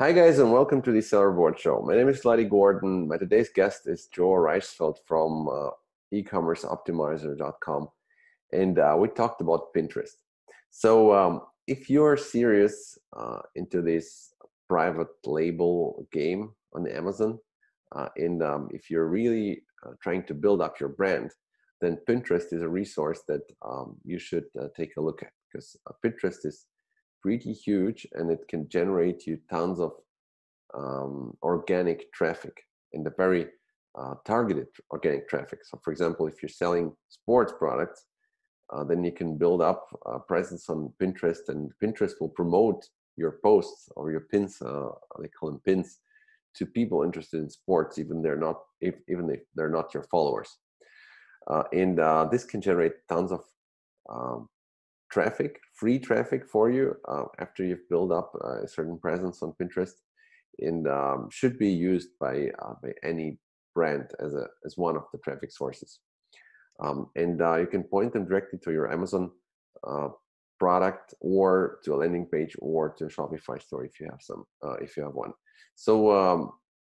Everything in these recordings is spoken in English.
Hi, guys, and welcome to the Seller Board Show. My name is Vladi Gordon. My today's guest is Joe Reichsfeld from uh, ecommerceoptimizer.com, and uh, we talked about Pinterest. So, um, if you're serious uh, into this private label game on Amazon, uh, and um, if you're really uh, trying to build up your brand, then Pinterest is a resource that um, you should uh, take a look at because Pinterest is pretty huge and it can generate you tons of um, organic traffic in the very uh, targeted organic traffic. So, for example, if you're selling sports products, uh, then you can build up a presence on Pinterest, and Pinterest will promote your posts or your pins. Uh, they call them pins to people interested in sports, even they're not, if, even if they're not your followers. Uh, and uh, this can generate tons of um, traffic, free traffic for you uh, after you've built up a certain presence on Pinterest, and um, should be used by uh, by any brand as a as one of the traffic sources. Um, and uh, you can point them directly to your Amazon uh, product or to a landing page or to a Shopify store if you have some uh, if you have one. So um,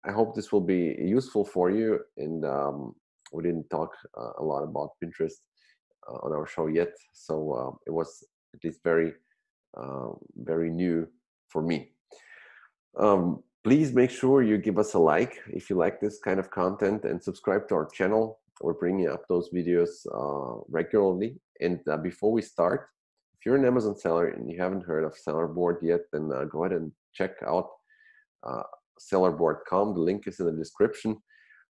I hope this will be useful for you. And um, we didn't talk uh, a lot about Pinterest uh, on our show yet, so uh, it was at least very, uh, very new for me. Um, please make sure you give us a like if you like this kind of content and subscribe to our channel. We're bringing up those videos uh, regularly. And uh, before we start, if you're an Amazon seller and you haven't heard of Seller Board yet, then uh, go ahead and check out sellerboard.com. The link is in the description.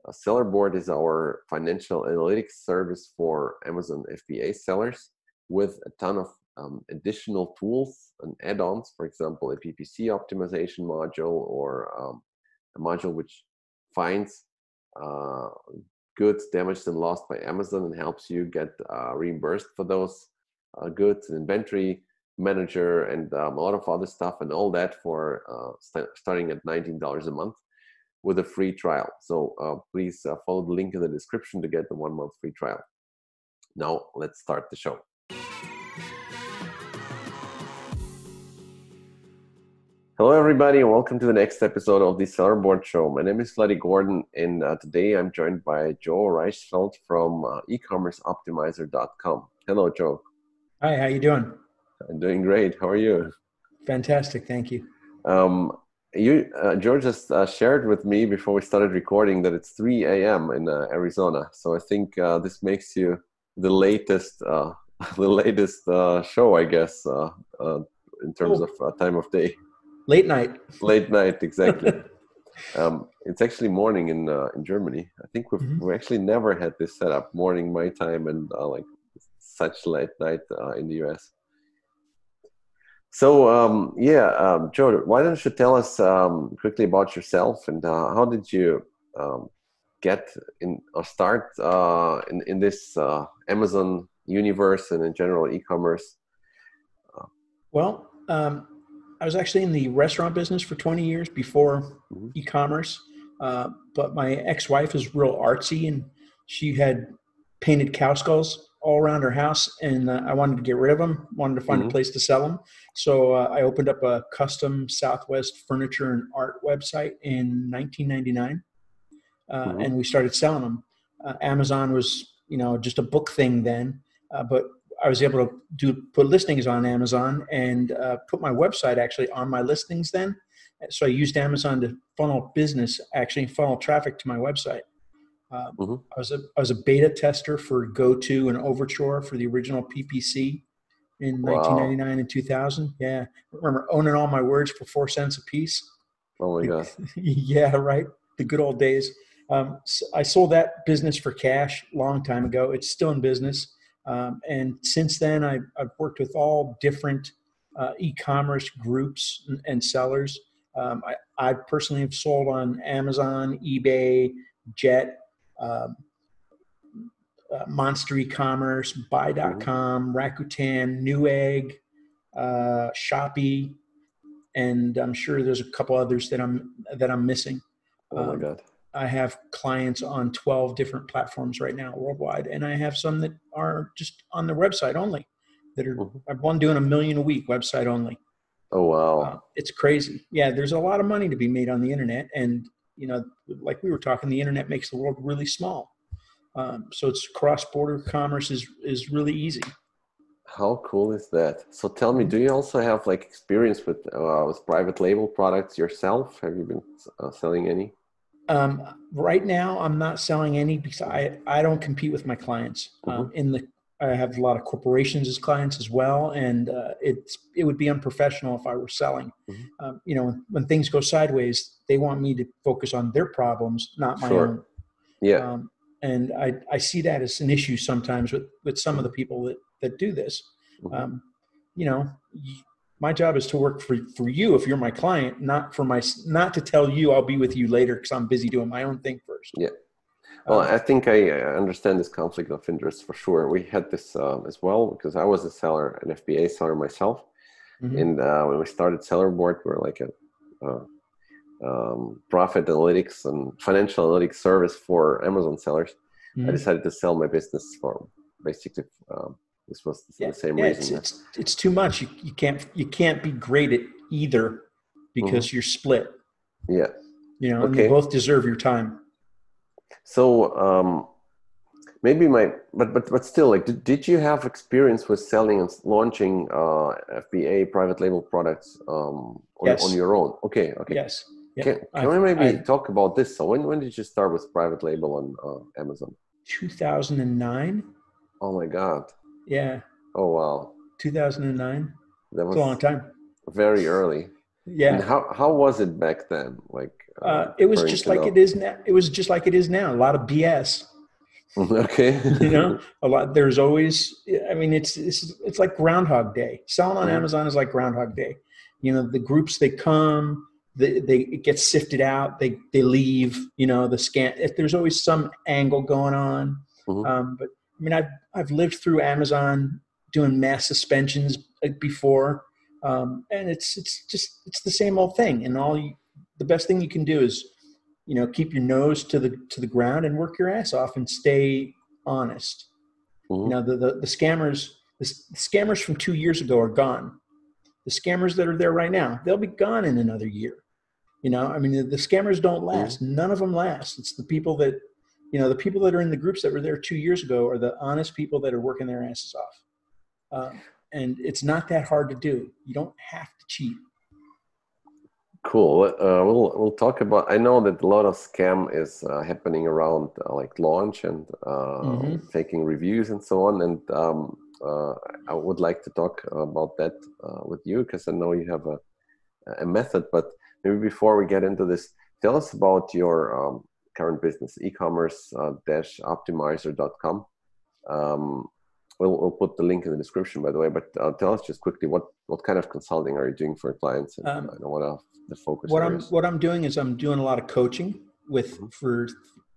Uh, Sellerboard is our financial analytics service for Amazon FBA sellers with a ton of um, additional tools and add-ons, for example, a PPC optimization module or um, a module which finds uh, goods damaged and lost by Amazon and helps you get uh, reimbursed for those uh, goods, inventory manager, and um, a lot of other stuff, and all that for uh, st- starting at $19 a month with a free trial. So uh, please uh, follow the link in the description to get the one month free trial. Now let's start the show. Hello, everybody, and welcome to the next episode of the Seller Board Show. My name is Vladi Gordon, and uh, today I'm joined by Joe Reichsfeld from uh, ecommerceoptimizer.com. Hello, Joe. Hi, how you doing? I'm doing great. How are you? Fantastic, thank you. Um, you uh, George just uh, shared with me before we started recording that it's 3 a.m. in uh, Arizona. So I think uh, this makes you the latest, uh, the latest uh, show, I guess, in terms oh. of time of day. Late night. Late night, exactly. um, it's actually morning in in Germany. I think we've mm-hmm. we actually never had this setup: morning my time and like such late night in the U.S. So um, yeah, um, Joe, why don't you tell us um, quickly about yourself and uh, how did you um, get in or start uh, in in this uh, Amazon universe and in general e-commerce? Well, um, I was actually in the restaurant business for 20 years before mm-hmm. e-commerce, uh, but my ex-wife is real artsy and she had painted cow skulls all around our house, and uh, I wanted to get rid of them. Wanted to find mm-hmm. a place to sell them, so uh, I opened up a custom Southwest furniture and art website in 1999, uh, mm-hmm. and we started selling them. Uh, Amazon was, you know, just a book thing then, uh, but I was able to do put listings on Amazon and uh, put my website actually on my listings then. So I used Amazon to funnel business, actually funnel traffic to my website. Um, mm-hmm. I was a I was a beta tester for GoTo and Overture for the original PPC in wow. 1999 and 2000. Yeah, remember owning all my words for four cents a piece. Oh my god! yeah, right. The good old days. Um, so I sold that business for cash a long time ago. It's still in business, um, and since then I, have worked with all different uh, e-commerce groups and, and sellers. Um, I, I personally have sold on Amazon, eBay, Jet, um, uh, Monster e-commerce, Buy.com, Rakuten, Newegg, uh, Shopee, and I'm sure there's a couple others that I'm that I'm missing. Oh my um, god! I have clients on 12 different platforms right now worldwide, and I have some that are just on the website only. That are mm-hmm. I've one doing a million a week website only. Oh wow, uh, it's crazy. Yeah, there's a lot of money to be made on the internet, and you know, like we were talking, the internet makes the world really small. Um, so it's cross-border commerce is is really easy. How cool is that? So tell me, do you also have like experience with uh, with private label products yourself? Have you been uh, selling any? Um, right now, I'm not selling any because I, I don't compete with my clients. Um, mm-hmm. in the I have a lot of corporations as clients as well, and uh, it's it would be unprofessional if I were selling. Mm-hmm. Um, you know, when, when, things go sideways, they want me to focus on their problems, not my sure. own. Yeah. Um, and I I see that as an issue sometimes with with some of the people that that do this. Mm-hmm. Um, you know, my job is to work for, for you if you're my client, not for my not to tell you I'll be with you later because I'm busy doing my own thing first. Yeah. Well, I think I understand this conflict of interest for sure. We had this uh, as well because I was a seller, an FBA seller myself, mm-hmm. and uh, when we started Seller Board, we are like a uh, um, profit analytics and financial analytics service for Amazon sellers. Mm-hmm. I decided to sell my business for basically um, this was yeah, the same yeah, reason. It's, it's, it's, too much. You, you can't you can't be great at either because mm-hmm. you're split. Yeah. You know, okay. and they both deserve your time. So um, maybe my but but but still, like, did, did you have experience with selling and launching uh, FBA private label products um, on, yes. on your own? Okay. Okay. Yes. Can, can we maybe I, talk about this? So when when did you start with private label on uh, Amazon? 2009. Oh my God. Yeah. Oh wow. 2009. That was a long time. Very early. Yeah. And how how was it back then? Like uh, uh, it was just like know? it is now. It was just like it is now. A lot of BS. okay. you know, a lot. There's always. I mean, it's it's it's like Groundhog Day. Selling on mm-hmm. Amazon is like Groundhog Day. You know, the groups they come, they, they it gets sifted out. They they leave. You know, the scan. If there's always some angle going on. Mm-hmm. Um, but I mean, I've I've lived through Amazon doing mass suspensions before, um, and it's it's just it's the same old thing. And all you, the best thing you can do is, you know, keep your nose to the to the ground and work your ass off and stay honest. Mm-hmm. You know, the, the the scammers the scammers from two years ago are gone. The scammers that are there right now, they'll be gone in another year. You know, I mean, the, the scammers don't last. Mm-hmm. None of them last. It's the people that you know the people that are in the groups that were there two years ago are the honest people that are working their asses off um, and it's not that hard to do. You don't have to cheat. Cool. Uh, we'll we'll talk about i know that a lot of scam is uh, happening around uh, like launch and uh, mm-hmm. taking reviews and so on. And um, uh, i would like to talk about that uh, with you because i know you have a, a method. But maybe before we get into this tell us about your um, current business, e-commerce-optimizer.com. Um, we'll, we'll put the link in the description, by the way. But uh, tell us just quickly what what kind of consulting are you doing for clients? And, um, what the focus. What I'm what I'm doing is I'm doing a lot of coaching with mm-hmm. for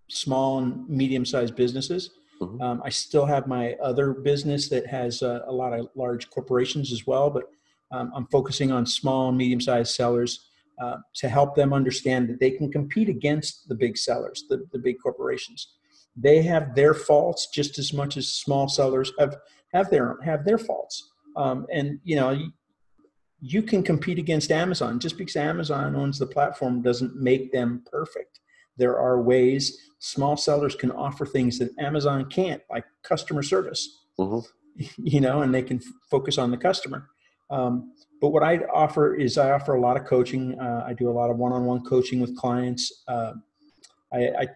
small and medium sized businesses. Mm-hmm. Um, I still have my other business that has uh, a lot of large corporations as well, but um, I'm focusing on small and medium sized sellers uh, to help them understand that they can compete against the big sellers, the, the big corporations. They have their faults just as much as small sellers have have their have their faults. Um, and you know, you, you can compete against Amazon just because Amazon owns the platform doesn't make them perfect. There are ways small sellers can offer things that Amazon can't, like customer service. Mm-hmm. You know, and they can f- focus on the customer. Um, but what I offer is I offer a lot of coaching. Uh, I do a lot of one-on-one coaching with clients. Uh, I, I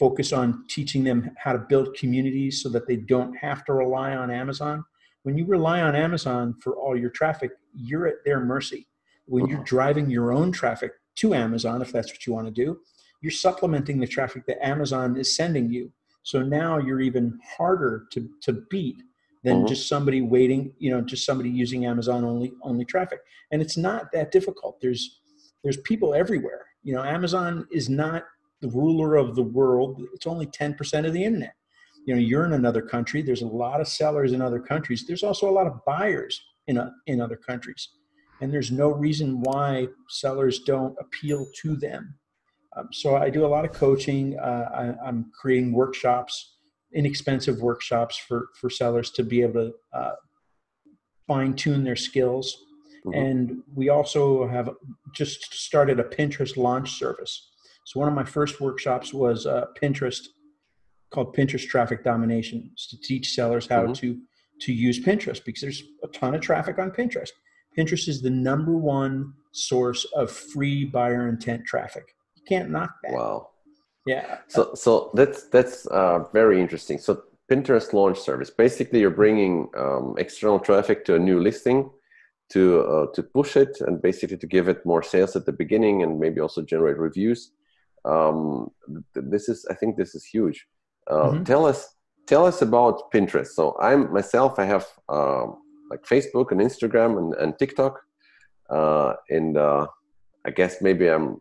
focus on teaching them how to build communities so that they don't have to rely on Amazon. When you rely on Amazon for all your traffic, you're at their mercy. When you're driving your own traffic to Amazon, if that's what you want to do, you're supplementing the traffic that Amazon is sending you. So now you're even harder to, to beat than mm-hmm. just somebody waiting you know just somebody using amazon only only traffic and it's not that difficult there's there's people everywhere you know amazon is not the ruler of the world it's only 10% of the internet you know you're in another country there's a lot of sellers in other countries there's also a lot of buyers in a, in other countries and there's no reason why sellers don't appeal to them um, so i do a lot of coaching uh, I, i'm creating workshops inexpensive workshops for for sellers to be able to uh, fine tune their skills. Mm-hmm. And we also have just started a Pinterest launch service. So one of my first workshops was uh, Pinterest called Pinterest Traffic Domination to teach sellers how mm-hmm. to to use Pinterest because there's a ton of traffic on Pinterest. Pinterest is the number one source of free buyer intent traffic. You can't knock that. Wow. Yeah. So so that's that's uh, very interesting. So Pinterest launch service. Basically, you're bringing um, external traffic to a new listing to uh, to push it and basically to give it more sales at the beginning and maybe also generate reviews. Um, this is, I think, this is huge. Uh, mm-hmm. Tell us, tell us about Pinterest. So I'm myself. I have um, like Facebook and Instagram and, and TikTok, uh, and uh, I guess maybe I'm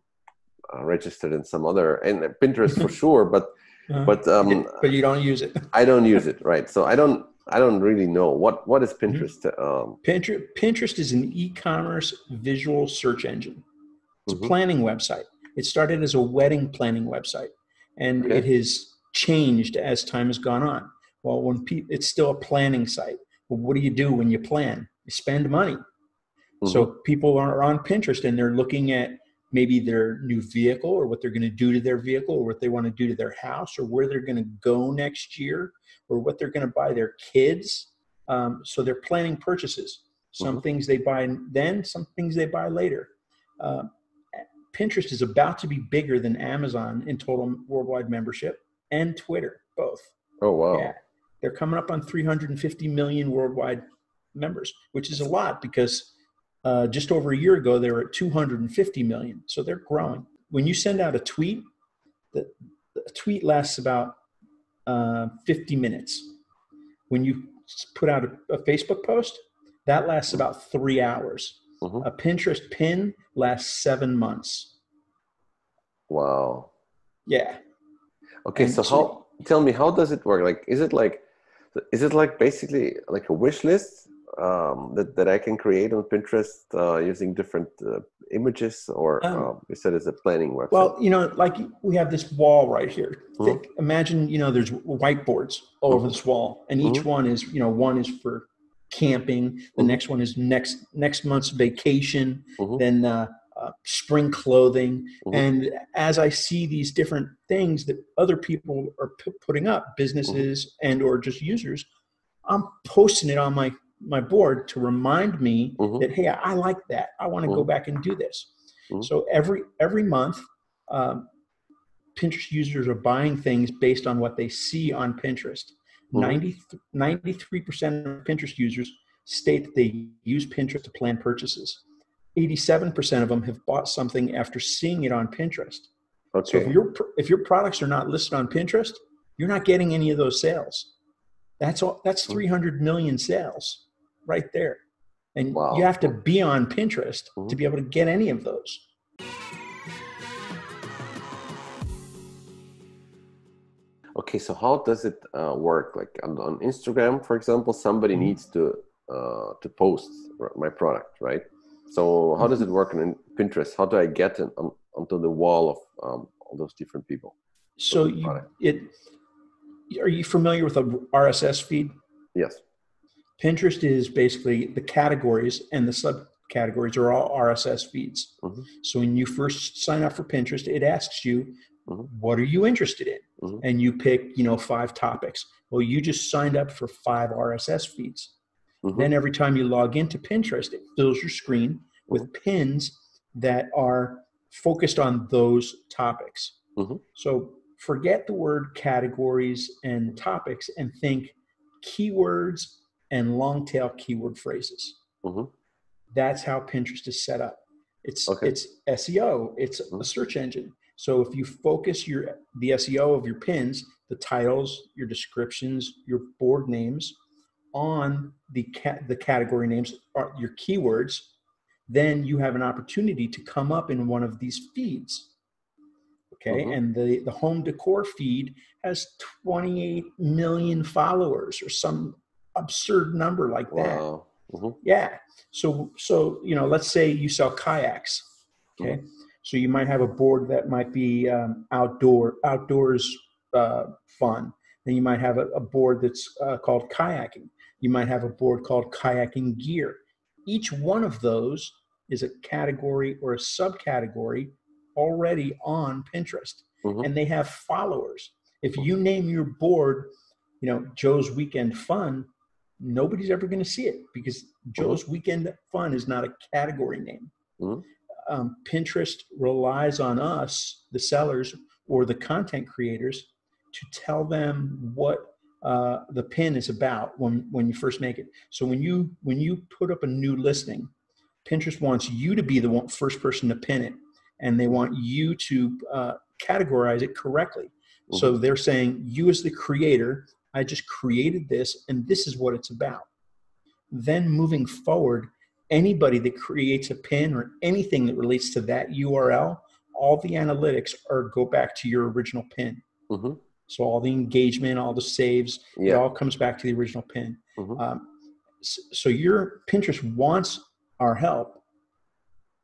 uh, registered in some other and Pinterest for sure, but uh, but um, but you don't use it. I don't use it, right? So I don't I don't really know what what is mm-hmm. Pinterest. Um, Pinterest Pinterest is an e-commerce visual search engine. It's mm-hmm. a planning website. It started as a wedding planning website, and okay. it has changed as time has gone on. Well, when pe- it's still a planning site. Well, what do you do when you plan? You spend money. Mm-hmm. So people are on Pinterest and they're looking at maybe their new vehicle or what they're going to do to their vehicle or what they want to do to their house or where they're going to go next year or what they're going to buy their kids. Um, so they're planning purchases. Some mm-hmm. things they buy then, some things they buy later. Uh, Pinterest is about to be bigger than Amazon in total worldwide membership and Twitter, both. Oh, wow. Yeah. They're coming up on 350 million worldwide members, which is a lot because uh, just over a year ago, they were at 250 million. So they're growing. When you send out a tweet, the, the tweet lasts about uh, 50 minutes. When you put out a, a, Facebook post, that lasts about three hours. Mm-hmm. A Pinterest pin lasts seven months. Wow. Yeah. Okay, so, so how? Tell me, how does it work? Like, is it like, is it like basically like a wish list um, that, that I can create on Pinterest uh, using different uh, images, or um, um, you said it's a planning website? Well, you know, like we have this wall right here. Mm-hmm. Think, imagine, you know, there's whiteboards all mm-hmm. over this wall, and each mm-hmm. one is, you know, one is for camping. The mm-hmm. next one is next next month's vacation. Mm-hmm. Then uh, uh, spring clothing. Mm-hmm. And as I see these different things that other people are p- putting up, businesses and or just users, I'm posting it on my my board to remind me mm-hmm. that hey, I, like that. I want to mm-hmm. go back and do this. Mm-hmm. So every every month, um, Pinterest users are buying things based on what they see on Pinterest. Mm-hmm. 93 percent of Pinterest users state that they use Pinterest to plan purchases. 87% of them have bought something after seeing it on Pinterest. Okay. So if your if your products are not listed on Pinterest, you're not getting any of those sales. That's all that's hmm. 300 million sales right there. And wow. you have to be on Pinterest mm-hmm. to be able to get any of those. Okay, so how does it uh, work? Like on, on, Instagram, for example, somebody mm-hmm. needs to uh, to post my product, right? So how does it mm-hmm. work on Pinterest? How do I get it on, onto the wall of um, all those different people? So you, it are you familiar with a RSS feed? Yes. Pinterest is basically the categories and the subcategories are all RSS feeds. Mm-hmm. So when you first sign up for Pinterest, it asks you, mm-hmm. "What are you interested in?" Mm-hmm. And you pick, you know, five topics. Well, you just signed up for five RSS feeds. Mm-hmm. Then every time you log into Pinterest, it fills your screen with pins that are focused on those topics. Mm-hmm. So forget the word categories and topics and think keywords and long tail keyword phrases. Mm-hmm. That's how Pinterest is set up. It's okay. it's SEO. It's mm-hmm. a search engine. So if you focus your the SEO of your pins, the titles, your descriptions, your board names on the cat the category names are your keywords, then you have an opportunity to come up in one of these feeds. Okay, mm-hmm. and the the home decor feed has 28 million followers or some absurd number like that. Wow. Mm-hmm. Yeah. So so you know, let's say you sell kayaks. Okay. Mm-hmm. So you might have a board that might be um, outdoor outdoors uh, fun. Then you might have a, a board that's uh, called kayaking. You might have a board called kayaking gear. each one of those is a category or a subcategory already on Pinterest. Mm-hmm. And they have followers. If you name your board, you know, Joe's Weekend Fun, nobody's ever going to see it because Joe's mm-hmm. Weekend Fun is not a category name. Mm-hmm. Um, Pinterest relies on us, the sellers or the content creators, to tell them what uh, the pin is about when when you first make it. So when you when you put up a new listing, Pinterest wants you to be the one, first person to pin it, and they want you to uh, categorize it correctly. Mm-hmm. So they're saying you as the creator, I just created this, and this is what it's about. Then moving forward, anybody that creates a pin or anything that relates to that URL, all the analytics are go back to your original pin. Mm-hmm. So all the engagement, all the saves, yeah. it all comes back to the original pin. Mm-hmm. Um, so your Pinterest wants our help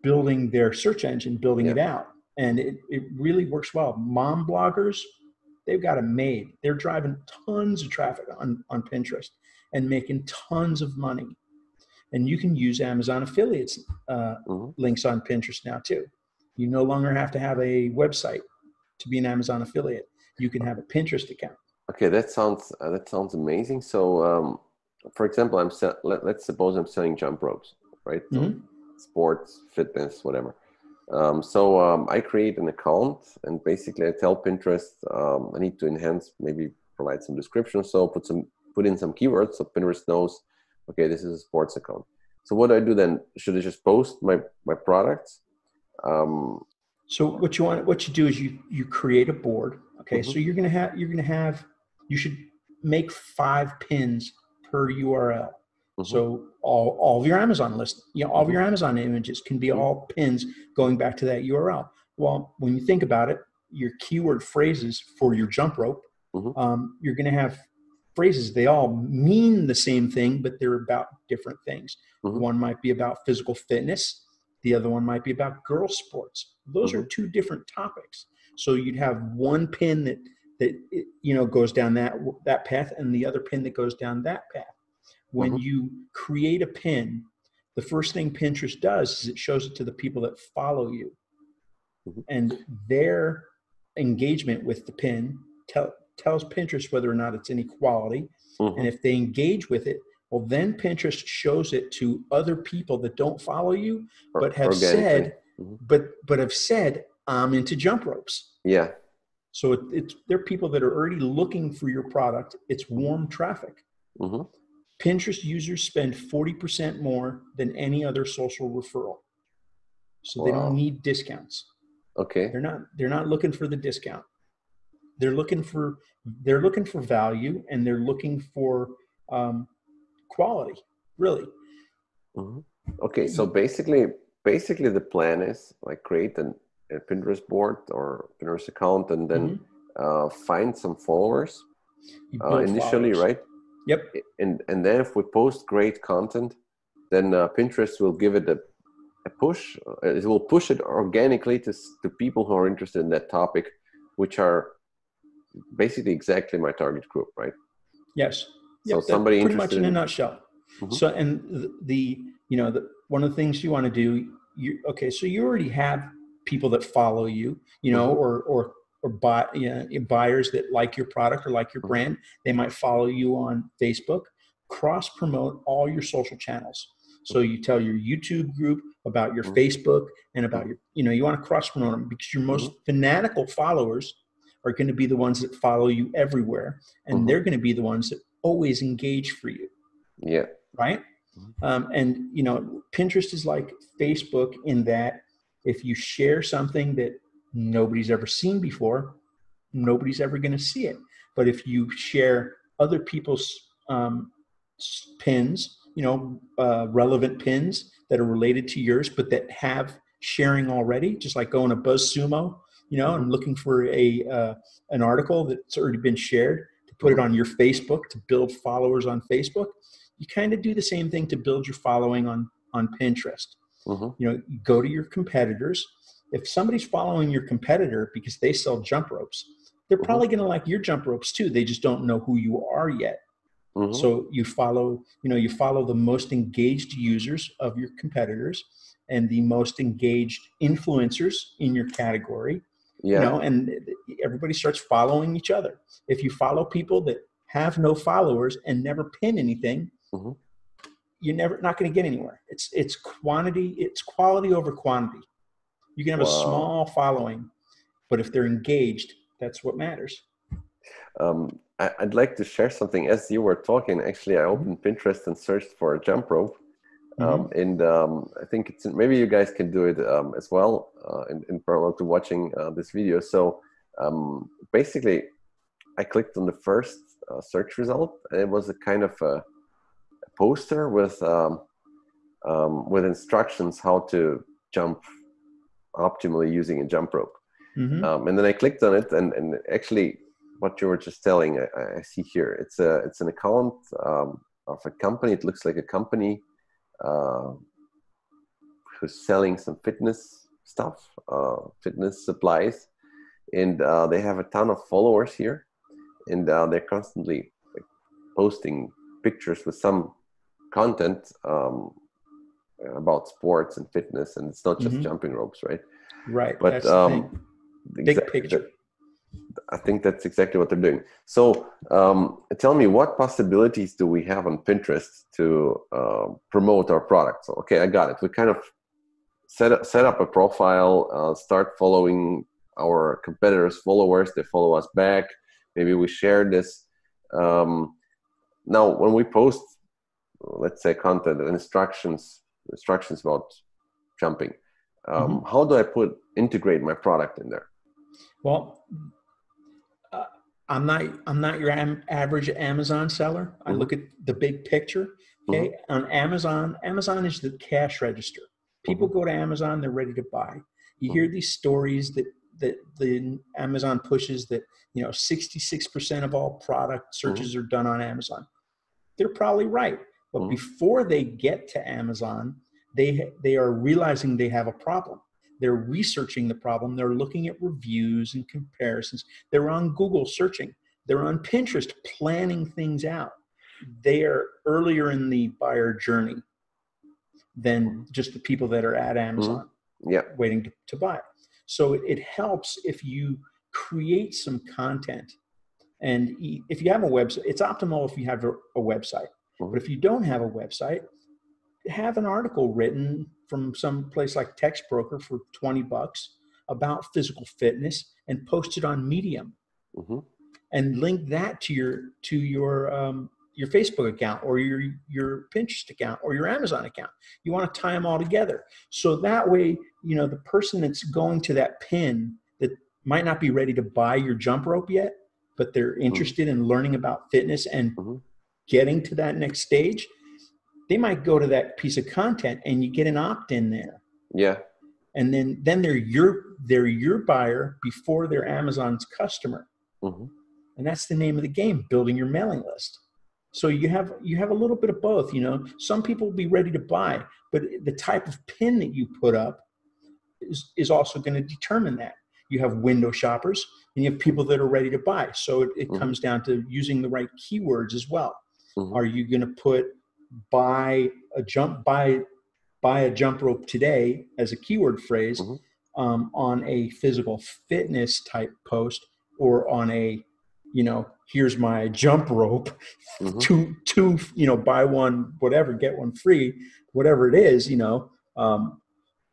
building their search engine, building yeah. it out, and it, it really works well. Mom bloggers, they've got it made. They're driving tons of traffic on on Pinterest and making tons of money. And you can use Amazon affiliates uh, mm-hmm. links on Pinterest now too. You no longer have to have a website to be an Amazon affiliate you can have a Pinterest account. Okay, that sounds uh, that sounds amazing. So, um, for example, I'm se- let, us suppose I'm selling jump ropes, right? Mm-hmm. sports, fitness, whatever. Um, so um, I create an account and basically I tell Pinterest um, I need to enhance, maybe provide some description. So put some put in some keywords so Pinterest knows, okay, this is a sports account. So what do I do then? Should I just post my my products? Um, so what you want, what you do is you you create a board Okay, mm-hmm. so you're gonna have you're gonna have you should make five pins per URL. Mm-hmm. So all all of your Amazon list, you know, all of your mm-hmm. Amazon images can be mm-hmm. all pins going back to that URL. Well, when you think about it, your keyword phrases for your jump rope, mm-hmm. um, you're gonna have phrases. They all mean the same thing, but they're about different things. Mm-hmm. One might be about physical fitness. The other one might be about girl sports. Those are two different topics. So you'd have one pin that that you know goes down that that path, and the other pin that goes down that path. When mm-hmm. you create a pin, the first thing Pinterest does is it shows it to the people that follow you, mm-hmm. and their engagement with the pin tell, tells Pinterest whether or not it's any quality. Mm-hmm. And if they engage with it, well, then Pinterest shows it to other people that don't follow you, but have said, mm-hmm. but but have said, I'm into jump ropes. Yeah. So it, it's there are people that are already looking for your product. It's warm traffic. Mm-hmm. Pinterest users spend 40% more than any other social referral. So wow. they don't need discounts. Okay. They're not they're not looking for the discount. They're looking for they're looking for value and they're looking for um, quality, really. Mm-hmm. Okay, so basically basically the plan is like create an a Pinterest board or Pinterest account and then mm-hmm. uh, find some followers uh, initially, followers. right? Yep. And and then if we post great content, then uh, Pinterest will give it a, a push. Uh, it will push it organically to to people who are interested in that topic, which are basically exactly my target group, right? Yes. So yep, somebody pretty much in, a nutshell. Mm-hmm. So and the, the you know the one of the things you want to do you okay so you already have people that follow you, you know, mm-hmm. or or or buy you know, buyers that like your product or like your mm-hmm. brand. They might follow you on Facebook. Cross promote all your social channels. So you tell your YouTube group about your mm-hmm. Facebook and about your, you know, you want to cross promote them because your most mm-hmm. fanatical followers are going to be the ones that follow you everywhere, and mm-hmm. they're going to be the ones that always engage for you. Yeah. Right. Mm-hmm. Um, and you know, Pinterest is like Facebook in that if you share something that nobody's ever seen before, nobody's ever going to see it. But if you share other people's um, pins, you know, uh, relevant pins that are related to yours, but that have sharing already, just like going to BuzzSumo, you know, and looking for a uh, an article that's already been shared to put it on your Facebook to build followers on Facebook. You kind of do the same thing to build your following on on Pinterest. Mm-hmm. You know, go to your competitors. If somebody's following your competitor because they sell jump ropes, they're mm-hmm. probably going to like your jump ropes too. They just don't know who you are yet. Mm-hmm. So you follow, you know, you follow the most engaged users of your competitors and the most engaged influencers in your category. Yeah. You know, and everybody starts following each other. If you follow people that have no followers and never pin anything, mm-hmm. you're never not going to get anywhere. It's it's quantity, it's quality over quantity. You can have wow. a small following, but if they're engaged, that's what matters. Um, I, would like to share something. As you were talking, actually, I opened Pinterest and searched for a jump rope. Um, mm-hmm. and um, I think it's maybe you guys can do it um, as well uh, in, in, parallel to watching uh, this video. So um, basically, I clicked on the first uh, search result, and it was a kind of a, a poster with um, with instructions how to jump optimally using a jump rope. Mm-hmm. and then I clicked on it, and, and actually what you were just telling, I, I see here. It's a it's an account um, of a company. It looks like a company uh, who's selling some fitness stuff, uh, fitness supplies, and uh, they have a ton of followers here, and uh, they're constantly like, posting pictures with some content um, about sports and fitness, and it's not just mm-hmm. jumping ropes, right? Right. But um, big picture. I think that's exactly what they're doing. So, um, tell me, what possibilities do we have on Pinterest to uh, promote our products? Okay, I got it. We kind of set up, set up a profile, uh, start following our competitors' followers. They follow us back. Maybe we share this. Um, now, when we post, let's say, content and instructions, instructions about jumping, um, mm-hmm. how do I put integrate my product in there? Well, I'm not I'm not your am, average Amazon seller. I mm-hmm. look at the big picture. Okay, mm-hmm. on Amazon, Amazon is the cash register. People mm-hmm. go to Amazon, they're ready to buy. You hear mm-hmm. these stories that that the Amazon pushes that you know 66% of all product searches mm-hmm. are done on Amazon. They're probably right, but mm-hmm. before they get to Amazon, they they are realizing they have a problem. They're researching the problem. They're looking at reviews and comparisons. They're on Google searching. They're on Pinterest planning things out. They are earlier in the buyer journey than just the people that are at Amazon mm-hmm. yeah. waiting to, to buy. So it, it helps if you create some content. And if you have a website, it's optimal if you have a, a website. Mm-hmm. But if you don't have a website, have an article written from some place like Textbroker for 20 bucks about physical fitness and post it on Medium. Mm-hmm. And link that to your to your um, your Facebook account or your your Pinterest account or your Amazon account. You want to tie them all together. So that way, you know, the person that's going to that pin that might not be ready to buy your jump rope yet, but they're mm-hmm. interested mm-hmm. in learning about fitness and mm-hmm. getting to that next stage, they might go to that piece of content and you get an opt-in there. Yeah. And then then they're your they're your buyer before they're Amazon's customer. Mm-hmm. And that's the name of the game, building your mailing list. So you have you have a little bit of both, you know. Some people will be ready to buy, but the type of pin that you put up is, is also going to determine that. You have window shoppers and you have people that are ready to buy. So it, it mm-hmm. comes down to using the right keywords as well. Mm-hmm. Are you going to put buy a jump buy buy a jump rope today as a keyword phrase mm-hmm. um, on a physical fitness type post or on a you know here's my jump rope mm-hmm. two two you know buy one whatever get one free whatever it is you know um,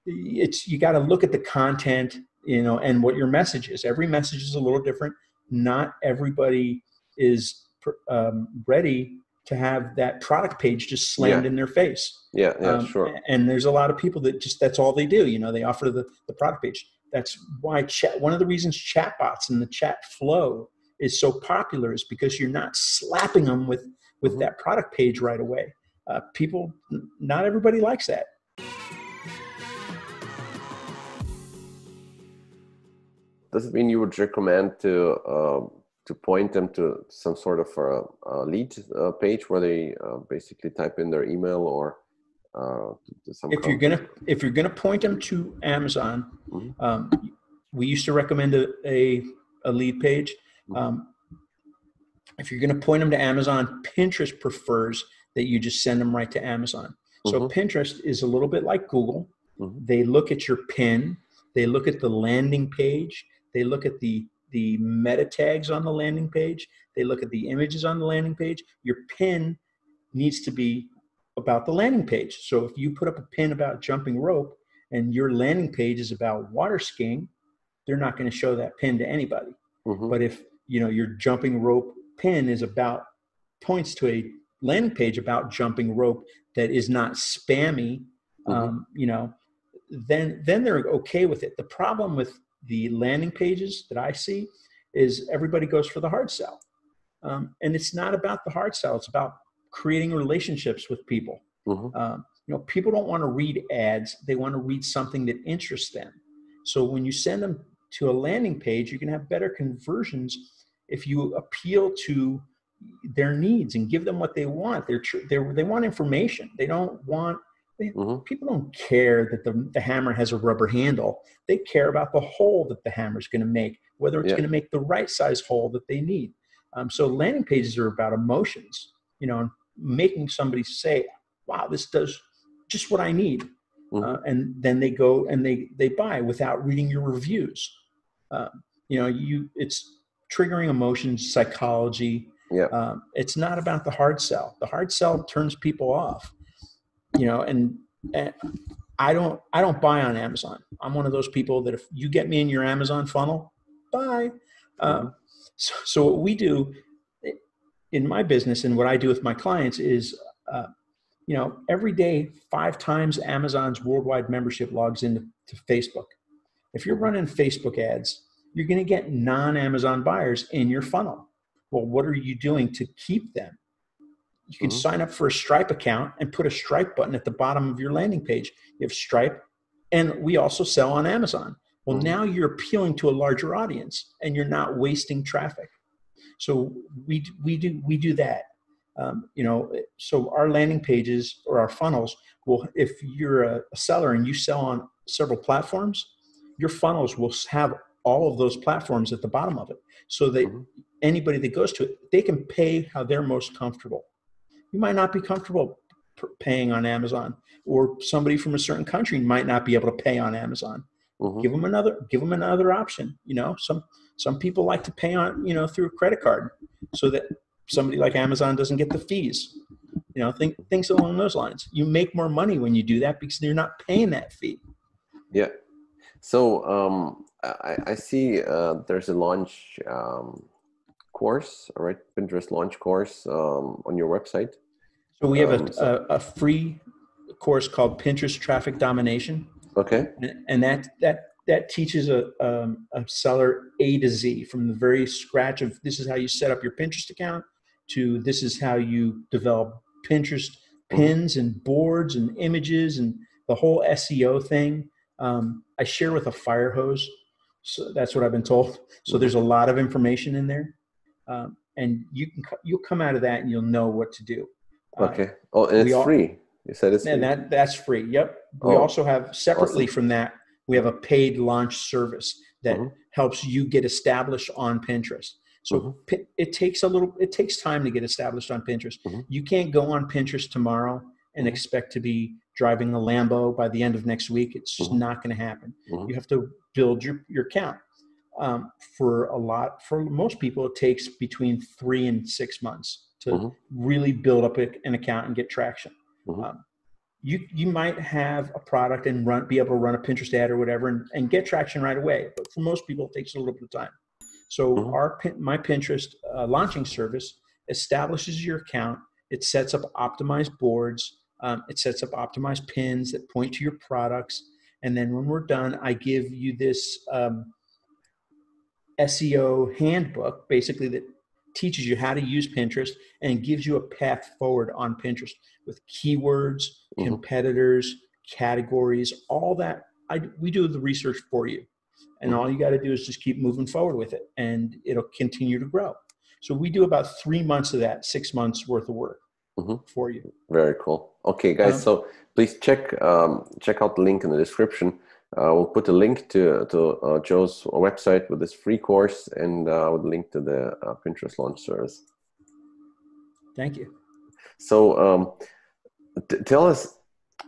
it's you got to look at the content you know and what your message is every message is a little different not everybody is um, ready to have that product page just slammed yeah. in their face. Yeah, yeah, um, sure. And there's a lot of people that just that's all they do. You know, they offer the, the product page. That's why chat. One of the reasons chatbots and the chat flow is so popular is because you're not slapping them with with mm-hmm. that product page right away. Uh, people, not everybody likes that. Does it mean you would recommend to um, to point them to some sort of a, a lead uh, page where they uh, basically type in their email or uh, if you're gonna if you're gonna point them to Amazon, mm-hmm. um, we used to recommend a, a, a lead page. Mm-hmm. Um, if you're going to point them to Amazon, Pinterest prefers that you just send them right to Amazon. So mm-hmm. Pinterest is a little bit like Google. Mm-hmm. They look at your pin, they look at the landing page, they look at the the meta tags on the landing page, they look at the images on the landing page. Your pin needs to be about the landing page. So if you put up a pin about jumping rope and your landing page is about water skiing, they're not going to show that pin to anybody. Mm-hmm. But if you know your jumping rope pin is about points to a landing page about jumping rope that is not spammy, mm-hmm. um, you know, then then they're okay with it. The problem with the landing pages that I see is everybody goes for the hard sell, um, and it's not about the hard sell. It's about creating relationships with people. Mm-hmm. Um, you know, people don't want to read ads; they want to read something that interests them. So when you send them to a landing page, you can have better conversions if you appeal to their needs and give them what they want. They're, they're they want information. They don't want they, mm-hmm. people don't care that the, the hammer has a rubber handle. They care about the hole that the hammer is going to make, whether it's yeah. going to make the right size hole that they need. Um, so landing pages are about emotions, you know, making somebody say, "Wow, this does just what I need," mm-hmm. uh, and then they go and they they buy without reading your reviews. Uh, you know, you it's triggering emotions, psychology. Yeah. Um, it's not about the hard sell. The hard sell turns people off. You know, and, and I don't I don't buy on Amazon. I'm one of those people that if you get me in your Amazon funnel, buy. Um, so, so what we do in my business and what I do with my clients is, uh, you know, every day five times Amazon's worldwide membership logs into Facebook. If you're running Facebook ads, you're going to get non Amazon buyers in your funnel. Well, what are you doing to keep them? You can mm-hmm. sign up for a Stripe account and put a Stripe button at the bottom of your landing page. You have Stripe, and we also sell on Amazon. Well, mm-hmm. now you're appealing to a larger audience and you're not wasting traffic. So we, we, do, we do that. Um, you know, so our landing pages or our funnels will, if you're a, a seller and you sell on several platforms, your funnels will have all of those platforms at the bottom of it so that mm-hmm. anybody that goes to it they can pay how they're most comfortable you might not be comfortable paying on amazon or somebody from a certain country might not be able to pay on amazon. Mm-hmm. give them another give them another option you know? Some some people like to pay on you know through a credit card so that somebody like amazon doesn't get the fees. You know think things along those lines. You make more money when you do that because you're not paying that fee. Yeah. So um, I, I, see uh, there's a launch um, course, all right, Pinterest launch course um, on your website. So we have a, um, so, a, a, free course called Pinterest Traffic Domination. Okay. And that that that teaches a, um, a seller A to Z from the very scratch of this is how you set up your Pinterest account to this is how you develop Pinterest pins and boards and images and the whole SEO thing um, I share with a fire hose. So that's what I've been told. So there's a lot of information in there. Um, and you can, you'll come out of that and you'll know what to do. Uh, okay. Oh, and it's all, free. You said it's and free. that that's free. Yep. We oh, also have separately awesome. from that, we have a paid launch service that mm-hmm. helps you get established on Pinterest. So mm-hmm. it takes a little, it takes time to get established on Pinterest. Mm-hmm. You can't go on Pinterest tomorrow and mm-hmm. expect to be driving a Lambo by the end of next week. It's just mm-hmm. not going to happen. Mm-hmm. You have to build your, your account. Um, for a lot, for most people, it takes between three and six months to mm-hmm. really build up a, an account and get traction. Mm-hmm. Um, you you might have a product and run be able to run a Pinterest ad or whatever and, and get traction right away. But for most people, it takes a little bit of time. So mm-hmm. our my Pinterest uh, launching service establishes your account. It sets up optimized boards um, it sets up optimized pins that point to your products. And then when we're done, I give you this um, SEO handbook, basically that teaches you how to use Pinterest and gives you a path forward on Pinterest with keywords, mm-hmm. competitors, categories, all that. I, we do the research for you. And mm-hmm. all you got to do is just keep moving forward with it and it'll continue to grow. So we do about three months of that, six months worth of work mm-hmm. for you. Very cool. Okay, guys. Um, so please check um, check out the link in the description. Uh, we'll put a link to to uh, Joe's website with this free course and uh, with a link to the uh, Pinterest launch service. Thank you. So, um, t- tell us.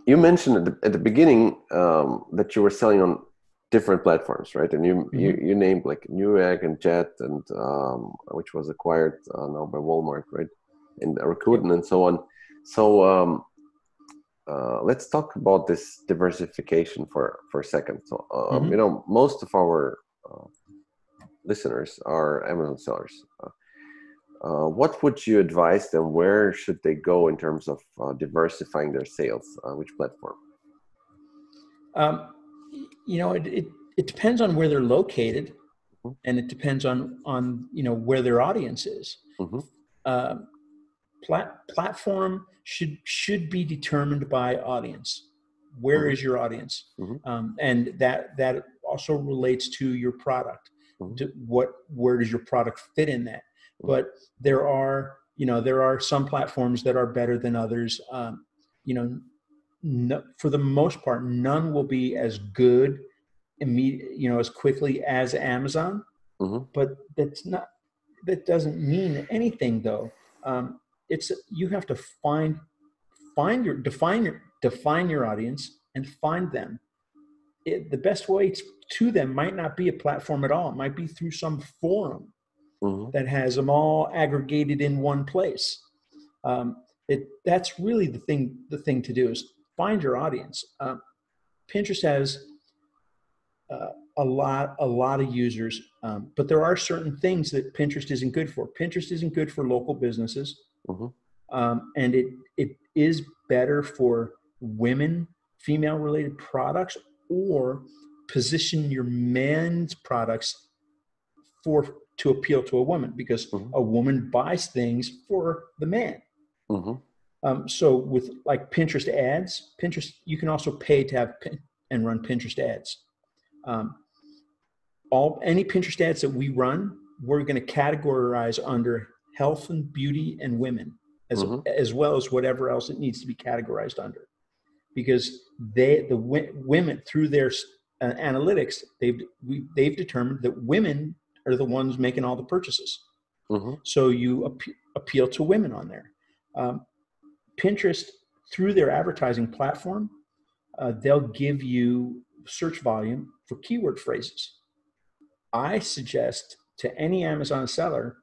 You mentioned at the, at the beginning um, that you were selling on different platforms, right? And you mm-hmm. you, you named like Newegg and Jet, and um, which was acquired uh, now by Walmart, right? And Rakuten and so on. So um, uh, let's talk about this diversification for for a second. So um, mm-hmm. you know, most of our uh, listeners are Amazon sellers. Uh, uh, what would you advise them? Where should they go in terms of uh, diversifying their sales? Uh, which platform? Um, you know, it, it, it depends on where they're located, mm-hmm. and it depends on on you know where their audience is. Mm-hmm. Plat- platform should should be determined by audience. Where mm-hmm. is your audience? Mm-hmm. Um, and that that also relates to your product. Mm-hmm. To what where does your product fit in that? but there are you know there are some platforms that are better than others um, you know no, for the most part none will be as good immediate you know as quickly as amazon mm-hmm. but that's not that doesn't mean anything though um, it's you have to find find your define your define your audience and find them it, the best way to them might not be a platform at all it might be through some forum mm-hmm. that has them all aggregated in one place. Um, it that's really the thing. The thing to do is find your audience. Um, Pinterest has uh, a lot a lot of users, um, but there are certain things that Pinterest isn't good for. Pinterest isn't good for local businesses, mm-hmm. Um, and it it is better for women, female related products, or position your men's products for to appeal to a woman because mm-hmm. a woman buys things for the man. Mm-hmm. Um, so with like Pinterest ads, Pinterest you can also pay to have pin- and run Pinterest ads. Um, all any Pinterest ads that we run, we're going to categorize under health and beauty and women, as mm-hmm. as well as whatever else it needs to be categorized under, because they the w- women through their uh, analytics they've we, they've determined that women are the ones making all the purchases. Mm-hmm. So you ap- appeal to women on there. Um, Pinterest, through their advertising platform, uh, they'll give you search volume for keyword phrases. I suggest to any Amazon seller,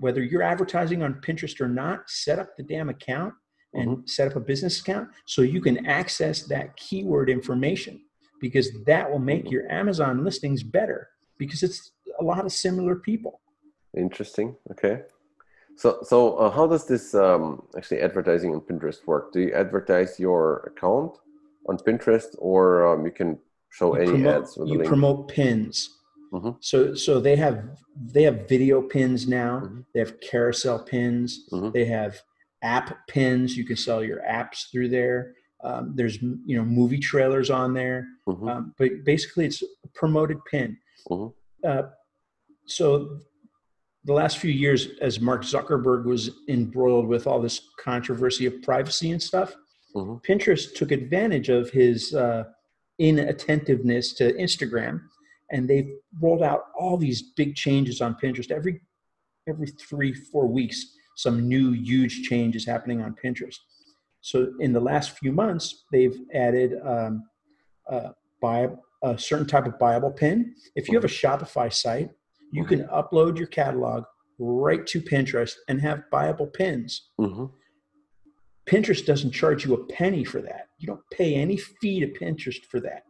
whether you're advertising on Pinterest or not, set up the damn account and mm-hmm. set up a business account so you can access that keyword information because that will make your Amazon listings better because it's a lot of similar people. Interesting. Okay. So, so uh, how does this um, actually advertising on Pinterest work? Do you advertise your account on Pinterest, or um, you can show you any promote, ads? You promote pins. Mm-hmm. So, so they have they have video pins now. Mm-hmm. They have carousel pins. Mm-hmm. They have app pins. You can sell your apps through there. Um, there's you know movie trailers on there, mm-hmm. um, but basically it's a promoted pin. Mm-hmm. Uh, so the last few years, as Mark Zuckerberg was embroiled with all this controversy of privacy and stuff, mm-hmm. Pinterest took advantage of his uh, inattentiveness to Instagram, and they've rolled out all these big changes on Pinterest every every three four weeks. Some new huge change is happening on Pinterest. So in the last few months, they've added um, uh, buy a certain type of buyable pin. If you have a Shopify site you can upload your catalog right to Pinterest and have buyable pins. Mm-hmm. Pinterest doesn't charge you a penny for that. You don't pay any fee to Pinterest for that.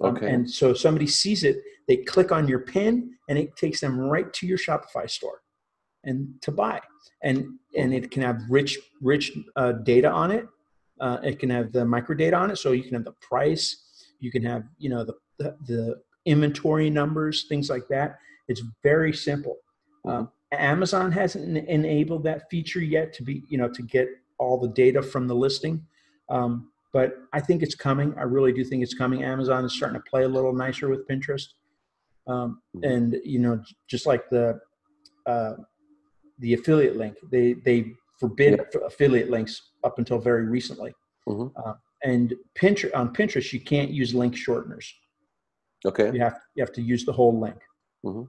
Um, okay. Um, and so somebody sees it, they click on your pin and it takes them right to your Shopify store and to buy. And and it can have rich rich uh, data on it. Uh, it can have the micro data on it, so you can have the price. You can have you know the, the, the inventory numbers, things like that. It's very simple. Um, Amazon hasn't enabled that feature yet to be, you know, to get all the data from the listing. Um, but I think it's coming. I really do think it's coming. Amazon is starting to play a little nicer with Pinterest. Um, mm-hmm. and you know, just like the uh, the affiliate link, they they forbid yeah. affiliate links up until very recently. Mm-hmm. Uh, and Pinterest on Pinterest, you can't use link shorteners. Okay. You have you have to use the whole link. Mm-hmm.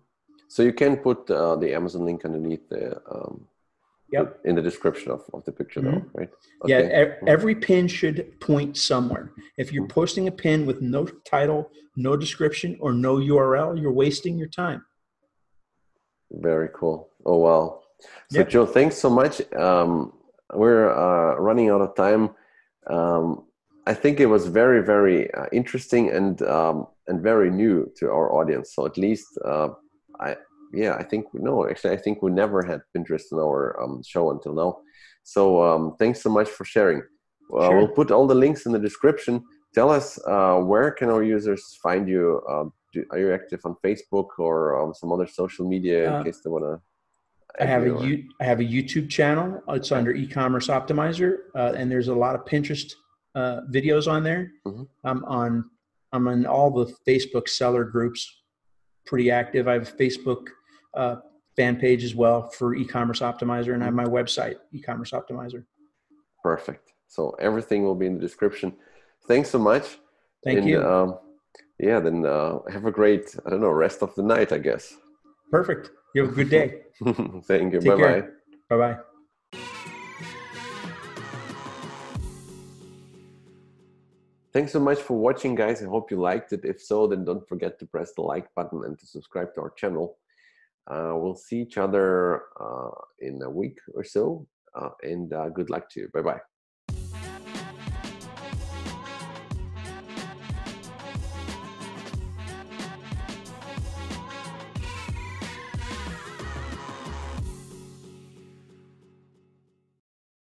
So you can put uh, the Amazon link underneath the um, Yep. In the description of, of the picture, mm-hmm. though, right? Okay. Yeah. E- every pin should point somewhere. If you're mm-hmm. posting a pin with no title, no description, or no URL, you're wasting your time. Very cool. Oh wow. So yep. Joe, thanks so much. Um, we're uh, running out of time. Um, I think it was very, very uh, interesting and um, and very new to our audience. So at least uh, I, yeah, I think we no, actually, I think we never had Pinterest in our um, show until now. So um, thanks so much for sharing. Uh, sure. We'll put all the links in the description. Tell us uh, where can our users find you? Um, do, are you active on Facebook or um, some other social media in uh, case they want to? I have a U, I have a YouTube channel. It's under e-commerce optimizer, uh, and there's a lot of Pinterest uh, videos on there. Mm-hmm. I'm on I'm in all the Facebook seller groups, pretty active. I have a Facebook uh, fan page as well for e-commerce optimizer, and I have my website, e-commerce optimizer. Perfect. So everything will be in the description. Thanks so much. Thank and, you. Um, yeah, then uh, have a great I don't know rest of the night. I guess. Perfect. You have a good day. Thank you. Bye bye. Bye bye. Thanks so much for watching, guys. I hope you liked it. If so, then don't forget to press the like button and to subscribe to our channel. Uh, we'll see each other uh, in a week or so, uh, and uh, good luck to you. Bye bye.